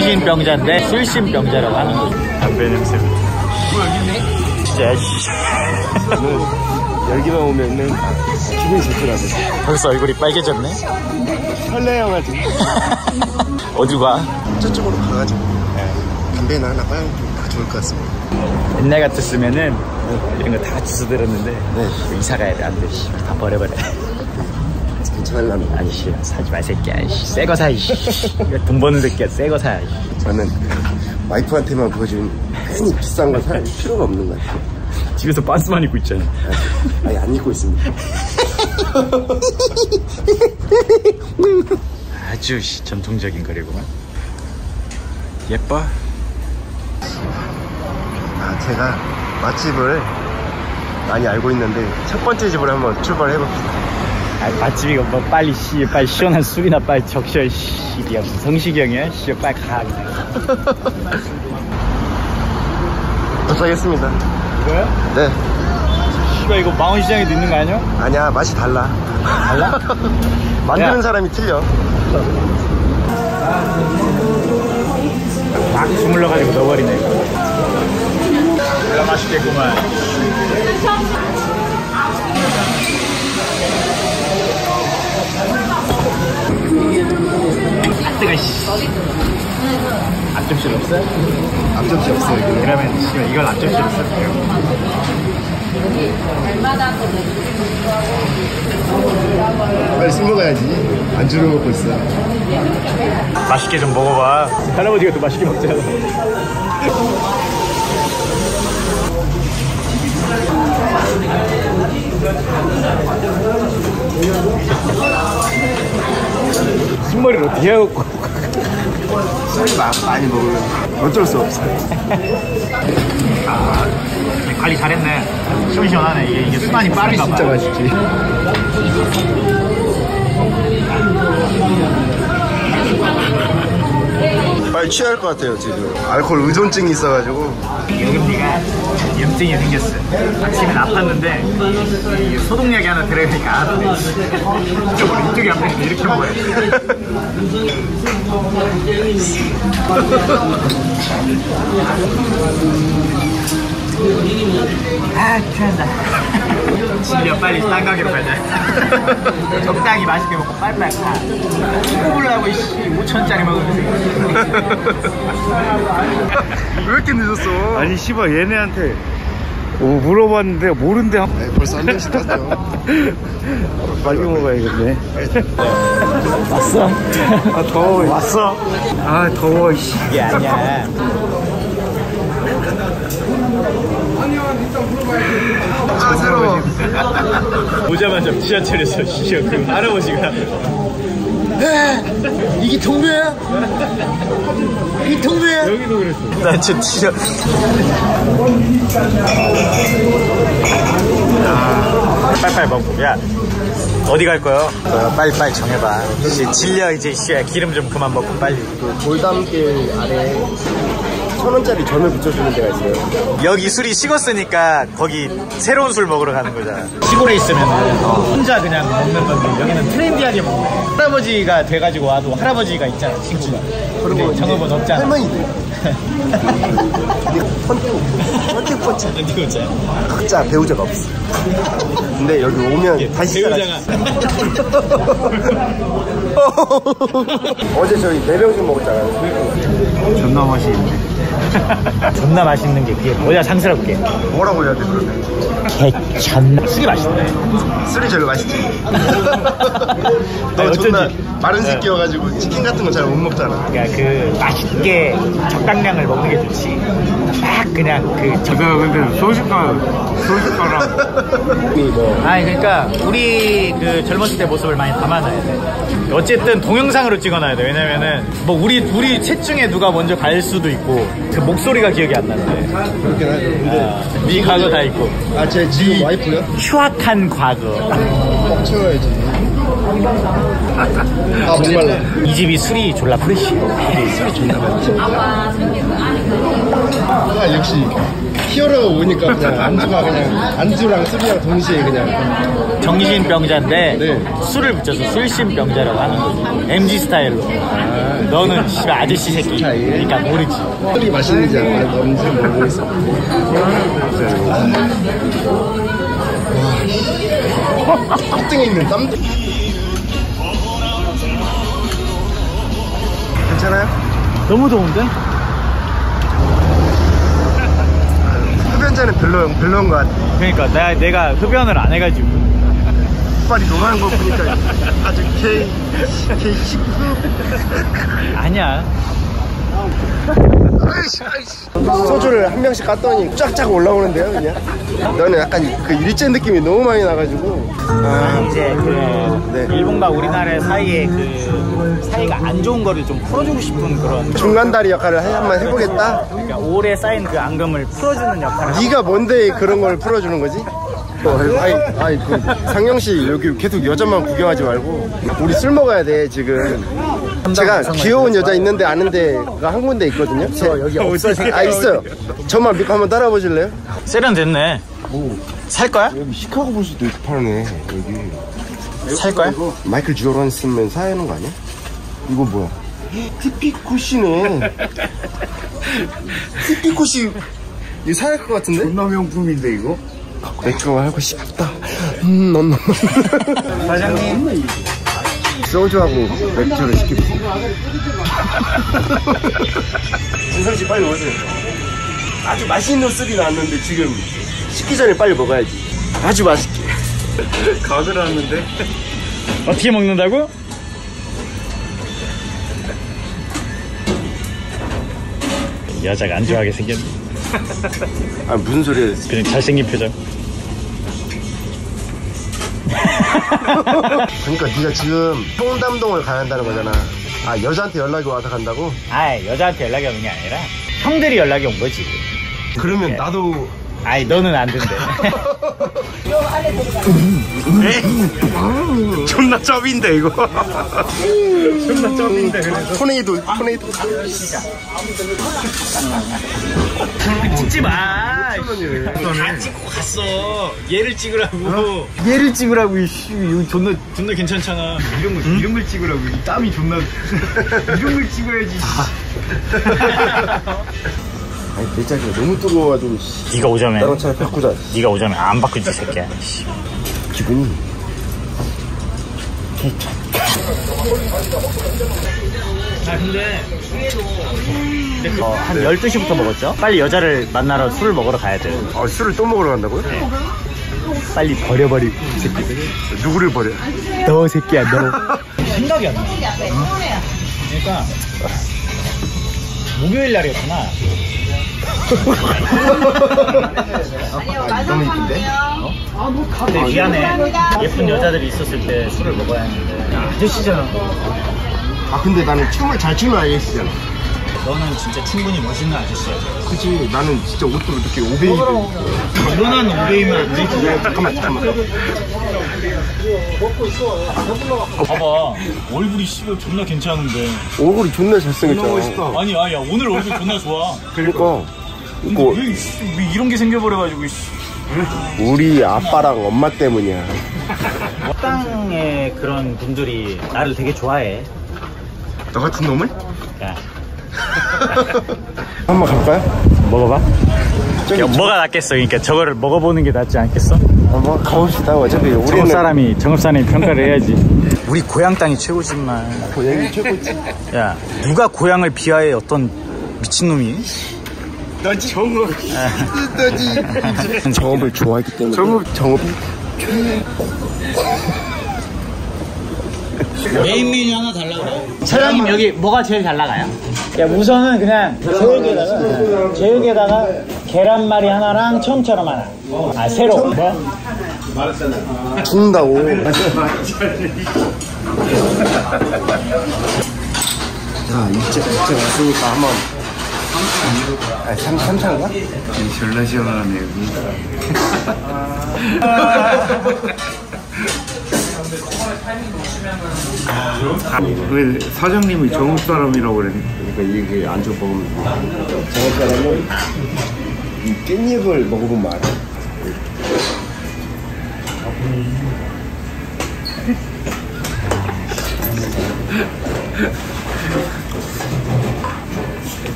정신병자인데 실신병자라고 하는 거죠. 담배 냄새. 진짜 씨. 열기만 오면은 기분이 좋더라고. 벌써 얼굴이 빨개졌네. 설레어가지고. 어디 가? 저쪽으로 가가지고. 담배나 하나 다 좋을 것 같습니다. 옛날 같았으면은 이런 거 다 주워들었는데 네. 이사 가야 돼. 안 돼. 씨. 다 버려버려. 괜찮을라면 아니 씨 사지 마 새끼야. 새거 사. 이씨. 돈 버는 새끼야. 새거 사. 이씨. 저는 와이프한테만 보여준 괜히 비싼 거살 필요가 없는 것 같아요. 집에서 반스만 입고 있잖아. 아니, 안 입고 있습니다. 아주 씨, 전통적인 거리구만. 예뻐? 아, 제가 맛집을 많이 알고 있는데 첫 번째 집으로 한번 출발해 봅시다. 아, 맛집이가 뭐 빨리 씨 빨리 시원한 술이나 빨리 적셔 씨 이게 무슨 성시경이야 씨 빨리 가. 도착했습니다. 이거야? 네. 씨발 이거 망원시장에도 있는 거 아니야? 아니야, 맛이 달라. 달라? 만드는 야. 사람이 틀려. 막 주물러가지고 넣어버리네 이거 내가 맛있겠구만 아 뜨거 씨 앞접시 없어요? 앞접시 없어요. 그러면 씨발 이걸 앞접시로 쓸게요 빨리 술 먹어야지. 안주를 먹고 있어. 맛있게 좀 먹어봐 할아버지가 또 맛있게 먹잖아 흰머리를 어떻게 해갖고 마- 많이 먹으면 어쩔 수 없어. 관리 잘했네 시원시원하네 이게, 이게 순환이 빠른가 봐 진짜 맛있지. 빨리 취할 것 같아요, 지금. 알코올 의존증이 있어가지고. 여금니가 염증이 생겼어 아침에 아팠는데 이 소독약이 하나 들어가니까 안 아프네 이쪽으로 이쪽이 아프니까 이렇게 먹어야 돼 아 취한다 진짜 빨리 딴 가게로 가자 적당히 맛있게 먹고 빨리빨리 가 뽑으려고 이씨 5천짜리 먹으면 왜 이렇게 늦었어? 아니 씨발 얘네한테 뭐 물어봤는데 모른대 네, 벌써 한 잔씩 땄죠. 빨리 먹어야겠네 왔어? 아 더워 왔어? 아 더워 씨 이게 아니야 아, 새로워. 오자마자 지하철에서 시어 그 할아버지가 이게 동료야? 이 동료야? 여기도 그랬어 나 진짜 티셔 빨리빨리 먹고 야 어디 갈 거요? 어, 빨리 빨리 정해봐 씨, 질려 이제 씨야 기름 좀 그만 먹고 빨리 그 돌담길 아래 천 원짜리 전을 붙여주는 데가 있어요. 여기 술이 식었으니까 거기 새로운 술 먹으러 가는 거잖아 시골에 있으면 혼자 그냥 먹는 건데 여기는 트렌디하게 먹네 할아버지가 돼가지고 와도 할아버지가 있잖아 친구가 그리고 정업은 없잖아 할머니들. 뻗자. 이거 있잖아 각자 배우자가 없어. 근데 여기 오면 다시 배우자가 어제 저희 네 명씩 먹었잖아요. 존나 맛있는데 존나 맛있는 게 그게 뭐야 상스럽게 뭐라고 해야 돼 그러면? 개 존나 술이 맛있네 술이 제일 맛있지. 너 어쩐지. 존나 마른 네. 새끼여가지고 치킨 같은 거 잘 못 먹잖아. 그러니까 그 맛있게 적당량을 먹는 게 좋지 딱 그냥 그 적... 제가 근데 소식가 소식가랑 이 뭐. 아니 그러니까 우리 그 젊었을 때 모습을 많이 담아놔야 돼 어쨌든 동영상으로 찍어놔야 돼 왜냐면은 뭐 우리 우리 셋 중에 누가 먼저 갈 수도 있고 그 목소리가 기억이 안 나는데 그렇긴 하죠. 근데 네 과거 다 있고 아, 제 지금 와이프요? 휴학한 과거 꽉 채워야지. 아, 목말라. 이 집이 술이 졸라 프레쉬 아, 역시 히어로가 오니까 그냥 안주가 그냥 안주랑 술이랑 동시에 그냥 정신병자인데 네. 술을 붙여서 술신병자라고 하는 거지. MG 스타일로. 너는 씨발 아저씨 새끼. 그러니까 모르지. 술이 맛있는지 안 뭔지 모르겠어. 땀등에 있는 땀 괜찮아요? 너무 더운데? 흡연자는 별로 별로인 것 같아. 그러니까 내가, 내가 흡연을 안 해가지고. 빨리 녹아는 거 보니까 아주 K K 19. 아니야. 소주를 한 병씩 깠더니 쫙쫙 올라오는데요, 그냥. 너는 약간 그 일제 느낌이 너무 많이 나가지고. 아, 이제 그 네. 일본과 우리나라 사이의 그 사이가 안 좋은 거를 좀 풀어주고 싶은 그런 중간다리 역할을 해- 한번 해보겠다. 그러니까 오래 쌓인 그 앙금을 풀어주는 역할을 네가 뭔데 그런 걸 풀어주는 거지? 어, 아이, 아이, 그 상영 씨 여기 계속 여자만 구경하지 말고 우리 술 먹어야 돼 지금. 제가 귀여운 여자 있는데 아는 데가 한 군데 있거든요. 제, 여기 없어 아 있어요. 저만 믿고 한번 따라 보실래요? 세련됐네 살 거야? 여기 시카고 불수도 파네 여기. 살 거야? 마이클 조던 쓰면 사야 하는 거 아니야? 이거 뭐야? 티피코시네. 티피코시 이거 사야 할 것 같은데? 존나 명품인데 이거? 맥주 하고 싶다. 음, 넌, 넌. 사장님 소주하고 맥주를 시키고. 준성 씨 빨리 오세요. 아주 맛있는 술이 나왔는데 지금 식기 전에 빨리 먹어야지. 아주 맛있게. 가글 왔는데? 어떻게 먹는다고? 여자가 안 좋아하게 생겼네 아 무슨 소리야? 그냥 잘생긴 표정 그러니까 네가 지금 청담동을 가야 한다는 거잖아. 아 여자한테 연락이 와서 간다고? 아 여자한테 연락이 오는 게 아니라 형들이 연락이 온 거지 그러면 나도 아이 너는 안 된대. 존나 쩝인데 이거. 존나 쩝인데 그래서. 토네이도 토네이도. 찍지 마. 다 찍고 갔어. 얘를 찍으라고. 얘를 찍으라고 이씨 여기 존나 존나 괜찮잖아. 이런 걸 이런 걸 찍으라고. 이 땀이 존나 이런 걸 찍어야지 아니 내 자리가 너무 뜨거워가지고 씨. 네가 오자면 다른 차에 바꾸자 네가 오자면 안 바꾸지 새끼야 씨. 기분이 아 근데 어, 한 12시부터 먹었죠? 빨리 여자를 만나러 술을 먹으러 가야 돼 아 술을 또 먹으러 간다고요? 빨리 버려버리고 이 새끼들 누구를 버려? 너 새끼야 너 생각이 안나 그러니까 목요일 날이었구나 너무 이쁜데? 근데 미안해 예쁜 여자들이 있었을 때 술을 먹어야 했는데. 아저씨잖아. 아 근데 나는 춤을 잘 추는 아이씨잖아. 너는 진짜 충분히 멋있는 아저씨야. 그치? 나는 진짜 옷도 이렇게 오베이 일어난 오베이면 안 되지? 잠깐만 잠깐만. 봐봐. 얼굴이 씨발 존나 괜찮은데. 얼굴이 존나 잘생겼잖아. 아니 아야. 오늘 얼굴 존나 좋아. 그러니까 왜 이런 게 생겨버려가지고 씨. 우리 아빠랑 엄마 때문이야. 식당의 그런 분들이 나를 되게 좋아해. 너 같은 놈을? 야. 한 번 갈까요? 먹어봐. 야, 뭐가 낫겠어? 그러니까 저거를 먹어보는 게 낫지 않겠어? 한번 가봅시다 어차피 우리는. 정읍 사람이 정읍 사람이 평가를 해야지. 우리 고향 땅이 최고지만. 고양이 최고지. 야 누가 고향을 비하해 어떤 미친놈이 너지? 정읍. 너지? 정읍을 좋아하기 때문에. 정읍. 정읍이 메인 메뉴 하나 달라고. 사장님 여기 뭐가 제일 잘 나가요? 야 우선은 그냥 제육에다가 제육에다가 계란말이 하나랑 처음처럼 하나. 아 새로. 뭐? 죽는다고. 자 일찍 일찍 왔으니까 한번 아, 삼, 삼차인가? 존나 시원하네 여기 왜 사장님이 정읍 사람이라고 그랬네 그러니까 이게 안주 먹으면 정읍 사람은 이 깻잎을 먹어보면 알아.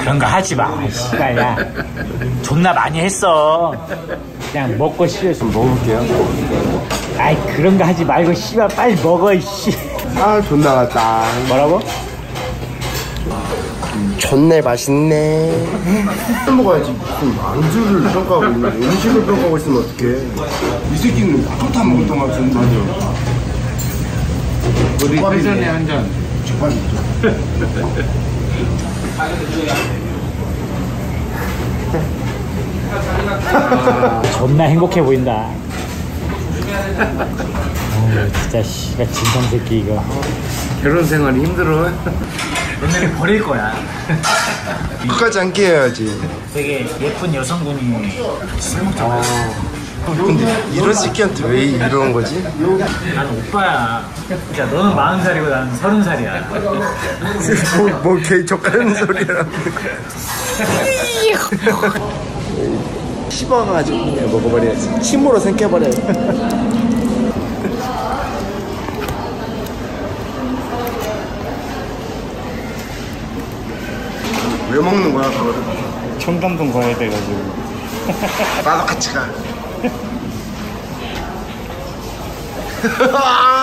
그런 거 하지 마. 씨발, 야. 존나 많이 했어. 그냥 먹고 싫어서 먹을게요. 아이, 그런 거 하지 말고, 씨발, 빨리 먹어, 이씨. 아 존나 같다. 뭐라고? 존내 맛있네. 먹어야지. 무슨 안주를 평가하고 있는 음식을 평가하고 있으면 어떡해. 이 새끼는 뚜타 먹을 동안 좀 맞아. 우리 회전에 한 잔. 제발 존나 행복해 보인다. 어, 진짜, 씨발, 진성 새끼, 이거. 결혼 생활이 힘들어. 너네를 버릴 거야. 끝까지 함께 해야지. 되게 예쁜 여성분이 근데 이런 새끼한테 왜 이러는 거지? 난 오빠야. 야, 너는 마흔 살이고 나는 서른 살이야. 뭐, 뭐 족가는 소리야. 씹어가지고 그냥 먹어버려야지. 침으로 생겨버려. 왜 먹는 거야 그거를? 청담동 가야 돼가지고. 나도 같이 가. Ha ha ha!